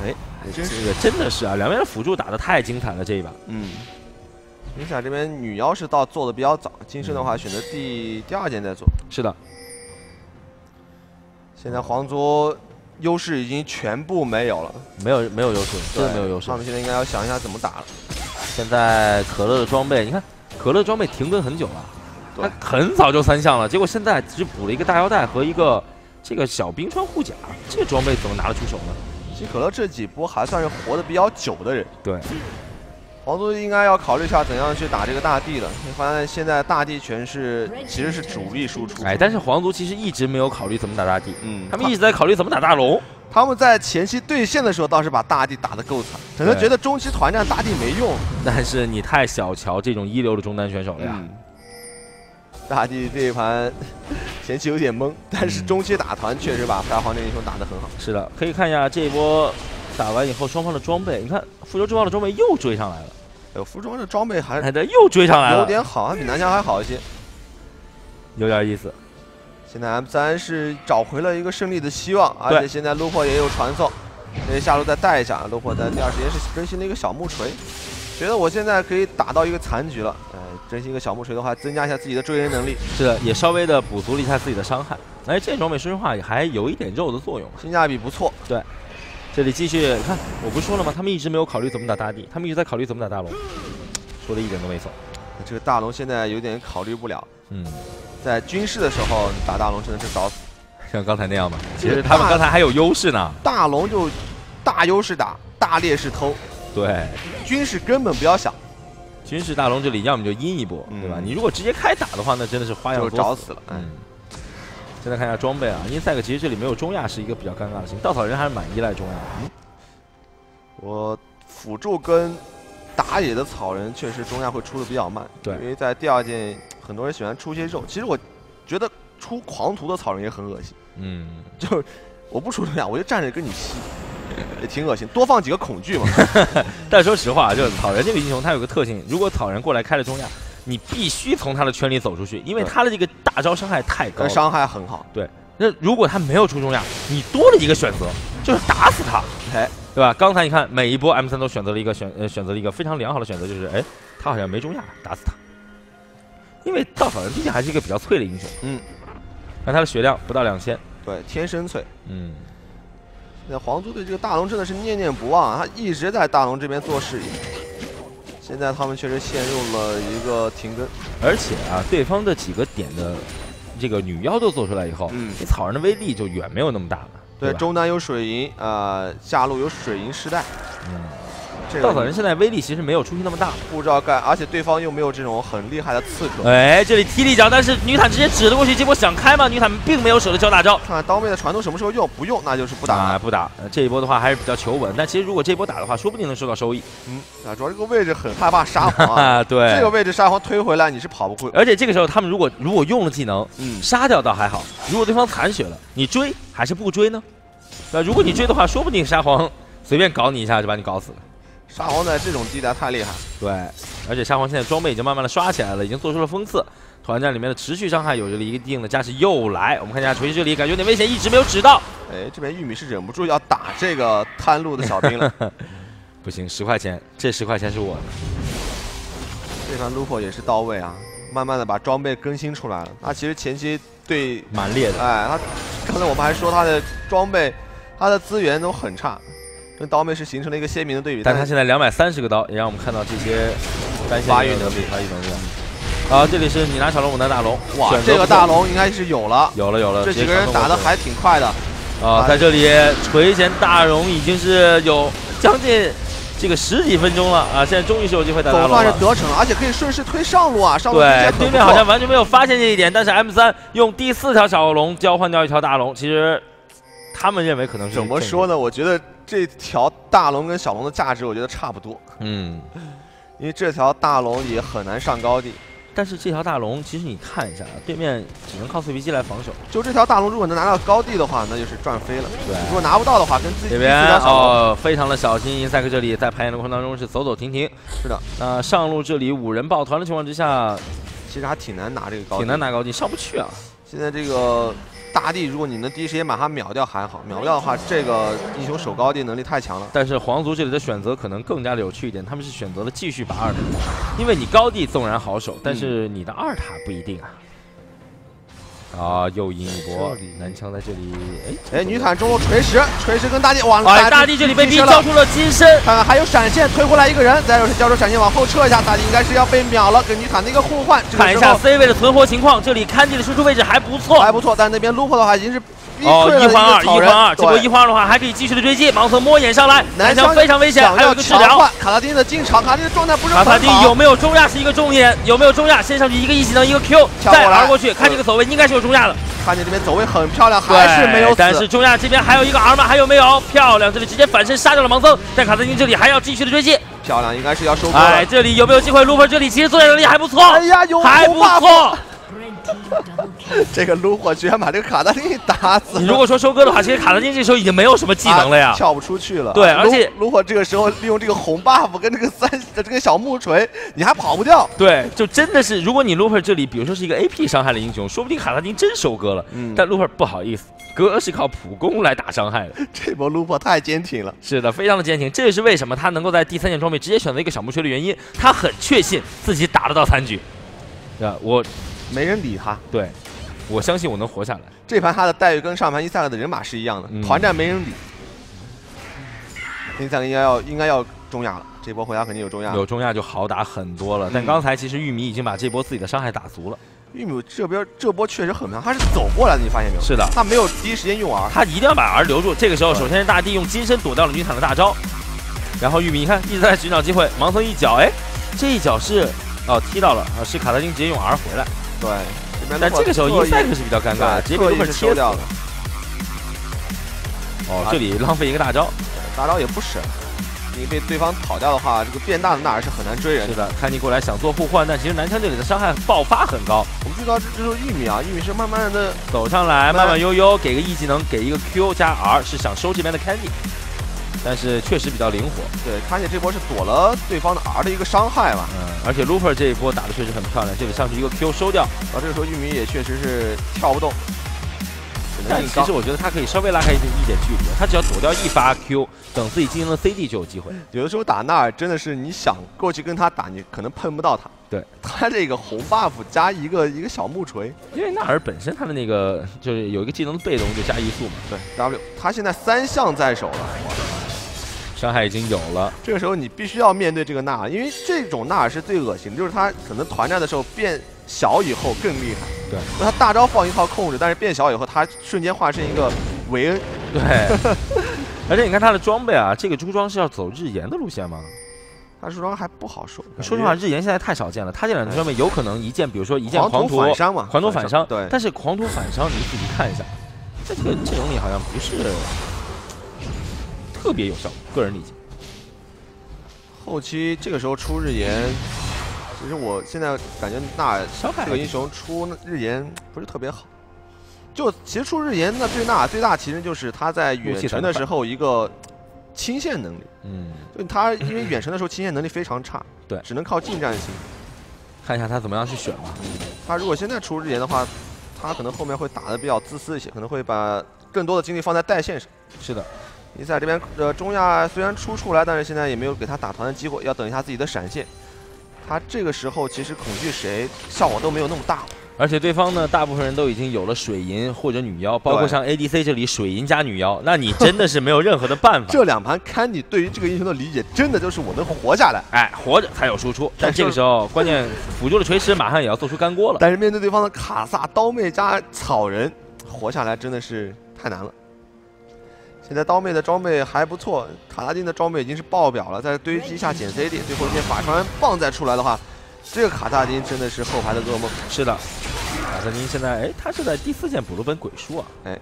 哎，这个真的是啊，两边的辅助打的太精彩了这一把。嗯。明显这边女妖是到做的比较早，金身的话选择第第二件再做。是的。现在皇族优势已经全部没有了，没有没有优势，真的没有优势。他们现在应该要想一下怎么打了。现在可乐的装备，你看可乐装备停顿很久了，他很早就三项了，结果现在只补了一个大腰带和一个这个小冰川护甲，这个装备怎么拿得出手呢？其实可乐这几波还算是活得比较久的人。对。皇族应该要考虑一下怎样去打这个大地了。你发现现在大地全是其实是主力输出。哎，但是皇族其实一直没有考虑怎么打大地。嗯，他们一直在考虑怎么打大龙。他们在前期对线的时候倒是把大地打得够惨，可能觉得中期团战大地没用。但是你太小瞧这种一流的中单选手了呀。大地这一盘前期有点懵，但是中期打团确实把大黄这英雄打得很好。是的，可以看一下这一波打完以后双方的装备。你看复仇之王的装备又追上来了。有服装的装备还还在又追上来了，有点好，比南墙还好一些，有点意思。现在 M 三是找回了一个胜利的希望，而且现在路破也有传送，可以下路再带一下。路破在第二时间是更新了一个小木锤，觉得我现在可以打到一个残局了。哎，更新一个小木锤的话，增加一下自己的追人能力，是的，也稍微的补足了一下自己的伤害。哎，这装备说实话也还有一点肉的作用，性价比不错。对。这里继续看，我不是说了吗？他们一直没有考虑怎么打大地，他们一直在考虑怎么打大龙，说的一点都没错。这个大龙现在有点考虑不了。嗯，在军事的时候打大龙真的是找死，像刚才那样吧。其实他们刚才还有优势呢。大龙就大优势打，大劣势偷。对，军事根本不要想。军事大龙这里要么就阴一波，对吧？你如果直接开打的话，那真的是花样多找死了。嗯。现在看一下装备啊，因为赛克其实这里没有中亚是一个比较尴尬的事情。稻草人还是蛮依赖中亚的。我辅助跟打野的草人确实中亚会出的比较慢，对，因为在第二件很多人喜欢出一些肉。其实我觉得出狂徒的草人也很恶心，嗯，就我不出中亚，我就站着跟你吸。也挺恶心，多放几个恐惧嘛。但说实话，就是草人这个英雄，他有个特性，如果草人过来开了中亚，你必须从他的圈里走出去，因为他的这个大招伤害太高，伤害很好。对，那如果他没有出中亚，你多了一个选择，就是打死他，哎，对吧？刚才你看每一波 M 三都选择了一个选呃选择了一个非常良好的选择，就是哎，他好像没中亚，打死他。因为稻草人毕竟还是一个比较脆的英雄，嗯，但他的血量不到两千，对，天生脆，嗯。那皇族对这个大龙真的是念念不忘，他一直在大龙这边做事业。现在他们确实陷入了一个停更，而且啊，对方的几个点的这个女妖都做出来以后，嗯，你草人的威力就远没有那么大了。对，中单有水银，呃，下路有水银世代，嗯。稻草人现在威力其实没有初期那么大，不知道干，而且对方又没有这种很厉害的刺客。哎，这里踢了一脚，但是女坦直接指了过去，结果想开吗？女坦并没有舍得交大招。看看刀妹的传统什么时候用，不用那就是不打，不打。这一波的话还是比较求稳，但其实如果这波打的话，说不定能收到收益。嗯，啊，主要这个位置很害怕沙皇啊。对，这个位置沙皇推回来你是跑不过。而且这个时候他们如果如果用了技能，嗯，杀掉倒还好。如果对方残血了，你追还是不追呢？那如果你追的话，说不定沙皇随便搞你一下就把你搞死了。沙皇在这种地带太厉害，对，而且沙皇现在装备已经慢慢的刷起来了，已经做出了封刺，团战里面的持续伤害有着一定的加持。又来，我们看一下锤这里，感觉有点危险，一直没有指到。哎，这边玉米是忍不住要打这个探路的小兵了，不行，十块钱，这十块钱是我的。这盘 Lupo 也是到位啊，慢慢的把装备更新出来了。他其实前期对蛮烈的，哎，他刚才我们还说他的装备，他的资源都很差。跟刀妹是形成了一个鲜明的对比，但他现在两百三十个刀，也让我们看到这些发育能力、发育能力。啊，这里是你拿小龙，我拿大龙。哇，这个大龙应该是有了，有了，有了。这几个人打的还挺快的。啊，在这里垂涎大龙已经是有将近这个十几分钟了啊！现在终于是有机会打大龙总算是得逞了，而且可以顺势推上路啊！上路对，对面好像完全没有发现这一点，但是 M 三用第四条小龙交换掉一条大龙，其实他们认为可能是怎么说呢？我觉得。这条大龙跟小龙的价值，我觉得差不多。嗯，因为这条大龙也很难上高地。但是这条大龙，其实你看一下，对面只能靠碎皮机来防守。就这条大龙，如果能拿到高地的话，那就是赚飞了。对，如果拿不到的话，跟自己这边哦，非常的小心。银赛克这里在排演的过程当中是走走停停。是的，那上路这里五人抱团的情况之下，其实还挺难拿这个高，挺难拿高地，上不去啊。现在这个。大地，如果你能第一时间把他秒掉还好，秒不掉的话，这个英雄守高地能力太强了。但是皇族这里的选择可能更加的有趣一点，他们是选择了继续拔二塔，因为你高地纵然好守，但是你的二塔不一定啊。啊！又赢一波，男枪在这里。哎哎，女坦中路锤石，锤石跟大地哇。哎，大地这里被逼交出了金身，看看还有闪现推过来一个人，再有是交出闪现往后撤一下，大地应该是要被秒了。跟女坦的一个互换，看一下 C 位的存活情况，这里 Candy 的输出位置还不错，还不错，但那边 Lupo 的话已经是。哦，一换二，一换二，这波一换二的话还可以继续的追击。盲僧摸眼上来，男枪非常危险，还有一个治疗。卡拉丁的进场，卡拉丁的状态不是很好。卡拉丁有没有中亚是一个重点，有没有中亚？先上去一个一技能，一个 Q，再玩过去，看这个走位应该是有中亚的。看见这边走位很漂亮，还是没有死。但是中亚这边还有一个 R 吗？还有没有？漂亮，这里直接反身杀掉了盲僧。在卡拉丁这里还要继续的追击，漂亮，应该是要收割。哎，这里有没有机会？卢克这里其实作战能力还不错，哎呀，有还不错。这个撸火居然把这个卡达丁打死！你如果说收割的话，其实卡达丁这时候已经没有什么技能了呀，跳不出去了。对，而且炉火这个时候利用这个红 buff 跟这个三的这个小木锤，你还跑不掉。对，就真的是，如果你撸火这里，比如说是一个 AP 伤害的英雄，说不定卡达丁真收割了。嗯，但撸火不好意思，哥是靠普攻来打伤害的。这波撸火太坚挺了。是的，非常的坚挺。这也是为什么他能够在第三件装备直接选择一个小木锤的原因。他很确信自己打得到残局。对吧？我。没人理他，对，我相信我能活下来。这盘他的待遇跟上盘伊萨克的人马是一样的，团战没人理。伊萨克应该要应该要中亚了，这波回家肯定有中亚，有中亚就好打很多了。但刚才其实玉米已经把这波自己的伤害打足了。玉米这边这波确实很强，他是走过来的，你发现没有？是的，他没有第一时间用 R，他一定要把 R 留住。这个时候，首先是大地用金身躲掉了女坦的大招，然后玉米你看一直在寻找机会，盲僧一脚，哎，这一脚是哦踢到了啊，是卡特丁直接用 R 回来。对，但这个时候伊赛克是比较尴尬，直接被切掉了。哦，这里浪费一个大招，大招也不省。你被对方跑掉的话，这个变大的纳尔是很难追人。是的，看你过来想做互换，但其实男枪这里的伤害爆发很高。我们最高这就是玉米啊，玉米是慢慢的走上来，慢慢悠悠给个 E 技能，给一个 Q 加 R，是想收这边的 Candy。但是确实比较灵活。对，卡姐这波是躲了对方的 R 的一个伤害嘛。嗯，而且 Looper 这一波打的确实很漂亮，这个上去一个 Q 收掉。然后这个时候玉米也确实是跳不动。但其实我觉得他可以稍微拉开一点一点距离，他只要躲掉一发 Q，等自己进行了 CD 就有机会。有的时候打纳尔真的是你想过去跟他打，你可能碰不到他。对他这个红 buff 加一个一个小木锤，因为纳尔本身他的那个就是有一个技能的被动就加移速嘛。对 W，他现在三项在手了，伤害已经有了。这个时候你必须要面对这个纳尔，因为这种纳尔是最恶心的，就是他可能团战的时候变小以后更厉害。对，他大招放一套控制，但是变小以后，他瞬间化身一个维恩。对，而且你看他的装备啊，这个朱装是要走日炎的路线吗？他朱装还不好说。说实话，日炎现在太少见了，他这两件装备有可能一件，比如说一件狂徒反伤嘛，狂徒反伤。对，但是狂徒反伤，你自己看一下，在这个阵容里好像不是特别有效，个人理解。后期这个时候出日炎。其实我现在感觉纳尔这个英雄出日炎不是特别好，就其实出日炎那对纳尔最大其实就是他在远程的时候一个清线能力，嗯，就他因为远程的时候清线能力非常差，对，只能靠近战型。看一下他怎么样去选吧。他如果现在出日炎的话，他可能后面会打的比较自私一些，可能会把更多的精力放在带线上。是的，你在这边呃中亚虽然出出来，但是现在也没有给他打团的机会，要等一下自己的闪现。他这个时候其实恐惧谁效果都没有那么大，而且对方呢，大部分人都已经有了水银或者女妖，包括像 ADC 这里水银加女妖，那你真的是没有任何的办法。这两盘 Candy 对于这个英雄的理解，真的就是我能活下来，哎，活着才有输出。但这个时候，关键辅助的锤石马上也要做出干锅了。但是面对对方的卡萨刀妹加草人，活下来真的是太难了。现在刀妹的装备还不错，卡拉丁的装备已经是爆表了，再堆积一下减 CD，最后一片法传棒再出来的话，这个卡萨丁真的是后排的噩梦。是的，卡萨丁现在哎，他是在第四件补了本鬼书啊，哎，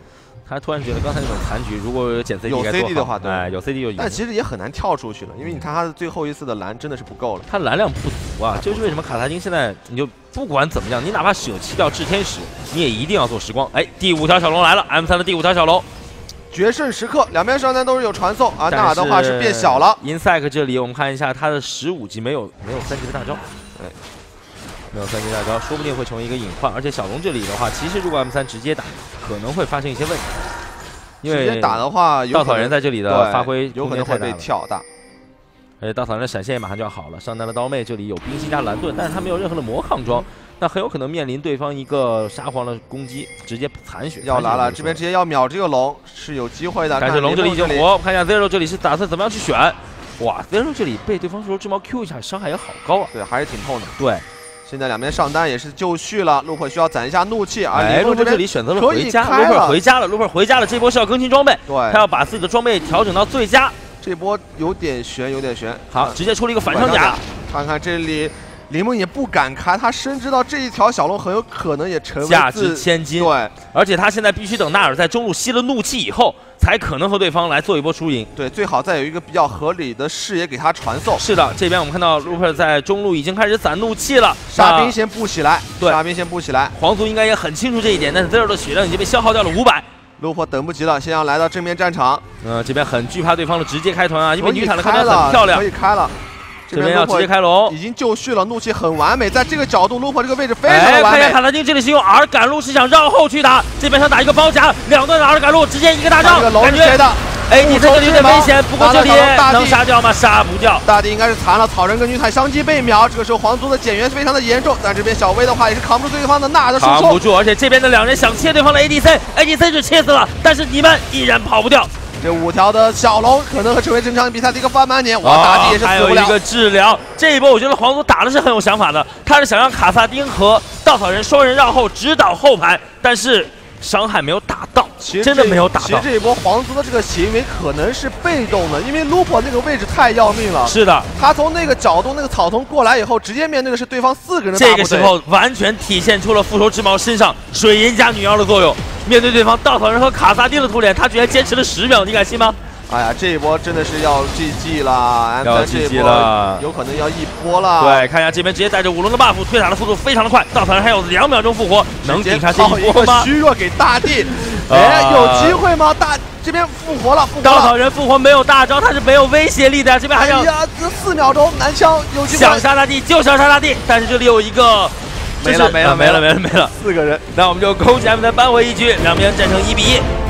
他突然觉得刚才那种残局，如果有减 CD 有 CD 的话，对，有 CD 就赢。但其实也很难跳出去了，因为你看他的最后一次的蓝真的是不够了，他蓝量不足啊，就是为什么卡萨丁现在你就不管怎么样，你哪怕舍弃掉炽天使，你也一定要做时光。哎，第五条小龙来了，M 三的第五条小龙。决胜时刻，两边上单都是有传送啊。纳的话是变小了。Insec 这里我们看一下他的十五级没有没有三级的大招，对，没有三级大招，说不定会成为一个隐患。而且小龙这里的话，其实如果 M 三直接打，可能会发生一些问题。因为直接打的话，稻草人在这里的发挥有可能会被跳大。而且稻草人的闪现也马上就要好了。上单的刀妹这里有冰心加蓝盾，但是他没有任何的魔抗装。那很有可能面临对方一个沙皇的攻击，直接残血要来了，这边直接要秒这个龙是有机会的。但是龙这里已经活，看一下 Zero 这里是打算怎么样去选？哇，Zero 这里被对方说之矛 Q 一下，伤害也好高啊！对，还是挺痛的。对，现在两边上单也是就绪了，陆珀需要攒一下怒气啊。哎，陆珀这里选择了回家，陆珀回家了，陆珀回家了，这波是要更新装备，对，他要把自己的装备调整到最佳。这波有点悬，有点悬。好，直接出了一个反伤甲，看看这里。林梦也不敢开，他深知到这一条小龙很有可能也成为价值千金。对，而且他现在必须等纳尔在中路吸了怒气以后，才可能和对方来做一波输赢。对，最好再有一个比较合理的视野给他传送。是的，这边我们看到 Looper 在中路已经开始攒怒气了，沙兵先布起来。对，沙兵先布起来。皇族应该也很清楚这一点，但是 Zero 的血量已经被消耗掉了五百。卢珀等不及了，先要来到正面战场。嗯，这边很惧怕对方的直接开团啊，因为女坦的开团很漂亮，可以开了。这边要直接开龙，已经就绪了，怒气很完美，在这个角度，陆珀这个位置非常完美。看一下卡兰丁这里是用 R 赶路，是想绕后去打，这边想打一个包夹，两段的 R 赶路，直接一个大招，感觉哎，你这里有点危险，不过这里能杀掉吗？杀不掉，大地应该是残了，草人跟女坦相继被秒，这个时候皇族的减员非常的严重，但这边小薇的话也是扛不住对方的纳尔的输出，扛不住，而且这边的两人想切对方的 ADC，ADC 是切死了，但是你们依然跑不掉。这五条的小龙可能会成为这场比赛的一个翻盘点，哇，打地也是还有一个治疗，这一波我觉得皇族打的是很有想法的，他是想让卡萨丁和稻草人双人绕后直捣后排，但是伤害没有打到，真的没有打到。其实这一波皇族的这个行为可能是被动的，因为卢珀那个位置太要命了。是的，他从那个角度，那个草丛过来以后，直接面对的是对方四个人。这个时候完全体现出了复仇之矛身上水银加女妖的作用。面对对方稻草人和卡萨丁的突脸，他居然坚持了十秒，你敢信吗？哎呀，这一波真的是要 GG 了，要 GG 了，有可能要一对，看一下这边直接带着五龙的 buff，推塔的速度非常的快，稻草人还有两秒钟复活，能顶下这一波吗？虚弱给大地，哎，有机会吗？大这边复活了，复活稻草。人复活没有大招，他是没有威胁力的，这边还要哎呀，这四秒钟，男枪有机会想。杀大地就想杀大地，但是这里有一个。没了没了啊没了没了没了没了，四个人，那我们就恭喜他们再扳回一局，两边战成一比一。